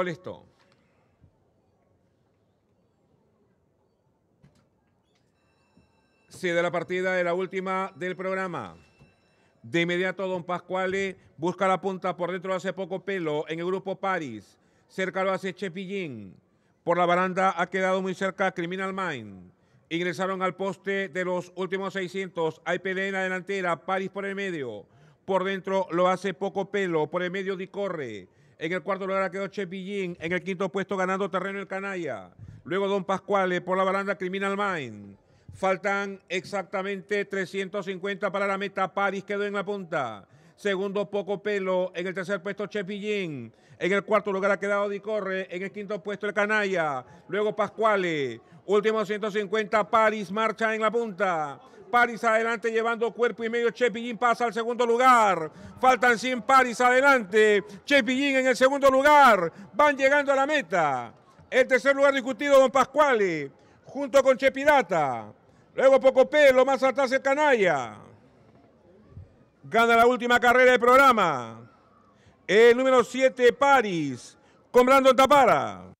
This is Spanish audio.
listo. Sí, de la partida de la última del programa. De inmediato, Don Pascuale busca la punta por dentro hace poco pelo en el grupo Paris. Cerca lo hace Chepillín. Por la baranda ha quedado muy cerca Criminal Mind. Ingresaron al poste de los últimos 600. Hay pelea en la delantera. Paris por el medio. Por dentro lo hace poco pelo. Por el medio Dicorre. En el cuarto lugar quedó Chepillín. En el quinto puesto ganando terreno el Canalla. Luego Don Pascuale por la baranda Criminal Mind. Faltan exactamente 350 para la meta. París quedó en la punta. Segundo, Poco Pelo. En el tercer puesto, Chepillín. En el cuarto lugar ha quedado Dicorre. En el quinto puesto, el Canalla. Luego, Pascuale. Último 150, París marcha en la punta. París adelante llevando cuerpo y medio. Chepillín pasa al segundo lugar. Faltan 100 París adelante. Chepillín en el segundo lugar. Van llegando a la meta. El tercer lugar discutido, Don Pascuale. Junto con Chepirata. Luego Poco Pelo, más atrás el Canalla. Gana la última carrera del programa. El número 7, París, con Brandon Tapara.